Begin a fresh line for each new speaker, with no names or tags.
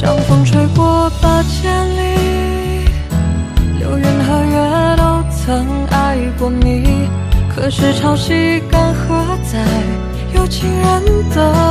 像风吹过八千里流云和月都曾爱过你。可是潮汐干涸在有情人的